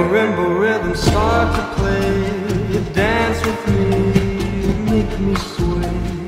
rainbow rhythm start to play. You dance with me, you make me sway.